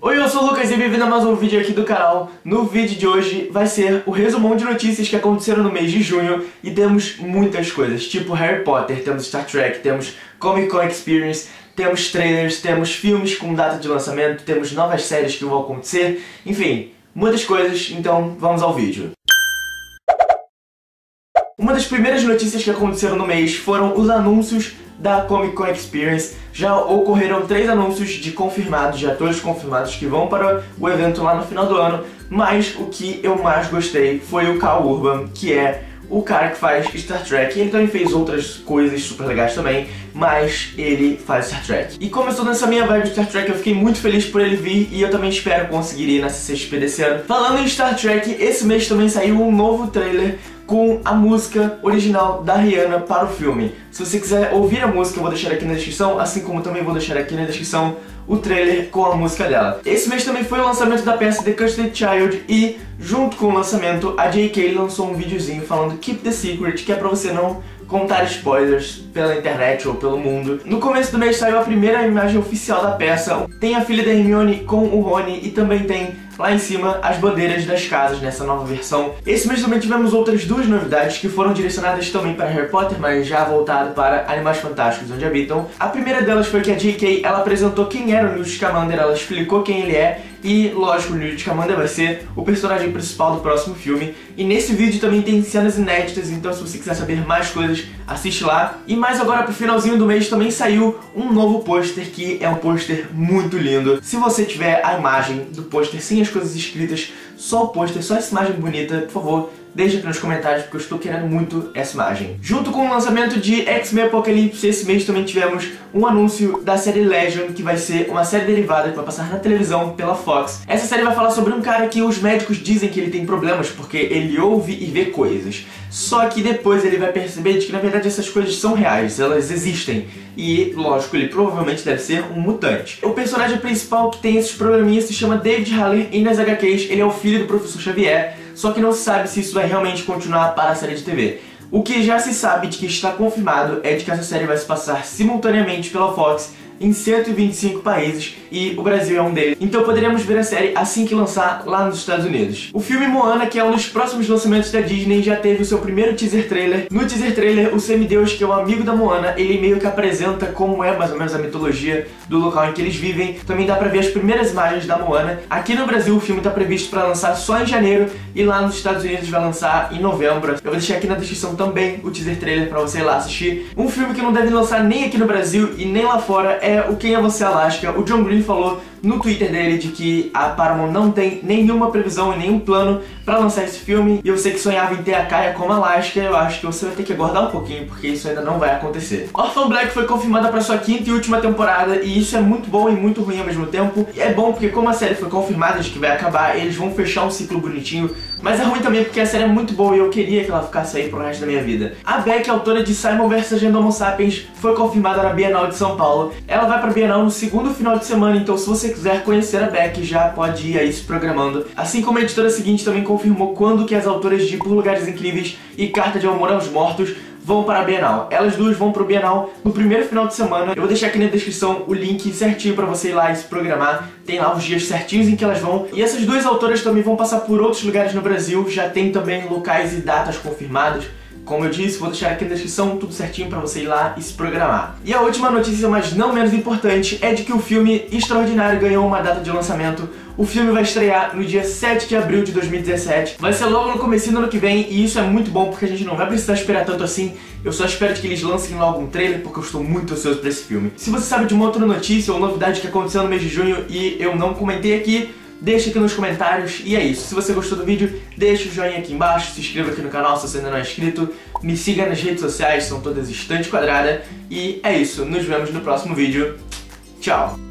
Oi, eu sou o Lucas e bem-vindo a mais um vídeo aqui do canal. No vídeo de hoje vai ser o resumão de notícias que aconteceram no mês de junho e temos muitas coisas, tipo Harry Potter, temos Star Trek, temos Comic Con Experience, temos trailers, temos filmes com data de lançamento, temos novas séries que vão acontecer, enfim, muitas coisas, então vamos ao vídeo. Uma das primeiras notícias que aconteceram no mês foram os anúncios da Comic Con Experience. Já ocorreram três anúncios de confirmados, de atores confirmados que vão para o evento lá no final do ano, mas o que eu mais gostei foi o Cal Urban, que é o cara que faz Star Trek. Ele também fez outras coisas super legais também, mas ele faz Star Trek. E começou nessa minha vibe de Star Trek, eu fiquei muito feliz por ele vir e eu também espero conseguir ir na CCXP desse ano. Falando em Star Trek, esse mês também saiu um novo trailer com a música original da Rihanna para o filme. Se você quiser ouvir a música, eu vou deixar aqui na descrição, assim como também vou deixar aqui na descrição o trailer com a música dela. Esse mês também foi o lançamento da peça The Cursed Child e, junto com o lançamento, a J.K. lançou um videozinho falando Keep the Secret, que é pra você não contar spoilers pela internet ou pelo mundo. No começo do mês saiu a primeira imagem oficial da peça. Tem a filha da Hermione com o Rony e também tem lá em cima as bandeiras das casas nessa nova versão. Esse mês também tivemos outras duas novidades que foram direcionadas também para Harry Potter, mas já voltado para Animais Fantásticos Onde Habitam. A primeira delas foi que a J.K. ela apresentou quem era o Newt Scamander, ela explicou quem ele é e, lógico, o Newt Scamander vai ser o personagem principal do próximo filme. E nesse vídeo também tem cenas inéditas, então se você quiser saber mais coisas, assiste lá. E mais agora pro finalzinho do mês também saiu um novo pôster que é um pôster muito lindo. Se você tiver a imagem do pôster sem as coisas escritas, só o pôster, só essa imagem bonita, por favor, deixa aqui nos comentários porque eu estou querendo muito essa imagem. Junto com o lançamento de X-Men Apocalypse, esse mês também tivemos um anúncio da série Legion, que vai ser uma série derivada que vai passar na televisão pela Fox. Essa série vai falar sobre um cara que os médicos dizem que ele tem problemas porque ele ouve e vê coisas. Só que depois ele vai perceber de que na verdade essas coisas são reais, elas existem. E, lógico, ele provavelmente deve ser um mutante. O personagem principal que tem esses probleminhas se chama David Haller e nas HQs ele é o filho do professor Xavier só que não se sabe se isso vai realmente continuar para a série de TV. O que já se sabe de que está confirmado é de que essa série vai se passar simultaneamente pela Fox em 125 países e o Brasil é um deles. Então poderemos ver a série assim que lançar lá nos Estados Unidos. O filme Moana, que é um dos próximos lançamentos da Disney, já teve o seu primeiro teaser trailer. No teaser trailer, o Semideus, que é um amigo da Moana, ele meio que apresenta como é mais ou menos a mitologia do local em que eles vivem. Também dá pra ver as primeiras imagens da Moana. Aqui no Brasil, o filme tá previsto para lançar só em janeiro e lá nos Estados Unidos vai lançar em novembro. Eu vou deixar aqui na descrição também o teaser trailer pra você ir lá assistir. Um filme que não deve lançar nem aqui no Brasil e nem lá fora é o Quem é Você Alaska. O John Green falou no Twitter dele de que a Paramount não tem nenhuma previsão e nenhum plano para lançar esse filme. E você que sonhava em ter a Kaia como Alaska, eu acho que você vai ter que aguardar um pouquinho, porque isso ainda não vai acontecer. Orphan Black foi confirmada para sua quinta e última temporada, e isso é muito bom e muito ruim ao mesmo tempo. E é bom porque como a série foi confirmada de que vai acabar, eles vão fechar um ciclo bonitinho, mas é ruim também porque a série é muito boa e eu queria que ela ficasse aí pro resto da minha vida. A Beck, autora de Simon vs. Agenda Homo Sapiens, foi confirmada na Bienal de São Paulo. Ela vai pra Bienal no segundo final de semana, então se você quiser conhecer a Beck, já pode ir aí se programando. Assim como a editora seguinte também confirmou quando que as autoras de Por Lugares Incríveis e Carta de Amor aos Mortos vão para a Bienal. Elas duas vão para o Bienal no primeiro final de semana. Eu vou deixar aqui na descrição o link certinho para você ir lá e se programar. Tem lá os dias certinhos em que elas vão. E essas duas autoras também vão passar por outros lugares no Brasil. Já tem também locais e datas confirmados. Como eu disse, vou deixar aqui na descrição tudo certinho para você ir lá e se programar. E a última notícia, mas não menos importante, é de que o filme Extraordinário ganhou uma data de lançamento. O filme vai estrear no dia 7 de abril de 2017. Vai ser logo no começo do ano que vem e isso é muito bom porque a gente não vai precisar esperar tanto assim. Eu só espero que eles lancem logo um trailer porque eu estou muito ansioso para esse filme. Se você sabe de uma outra notícia ou novidade que aconteceu no mês de junho e eu não comentei aqui, deixa aqui nos comentários. E é isso. Se você gostou do vídeo, deixa o joinha aqui embaixo, se inscreva aqui no canal se você ainda não é inscrito, me siga nas redes sociais, são todas estante quadrada. E é isso. Nos vemos no próximo vídeo. Tchau!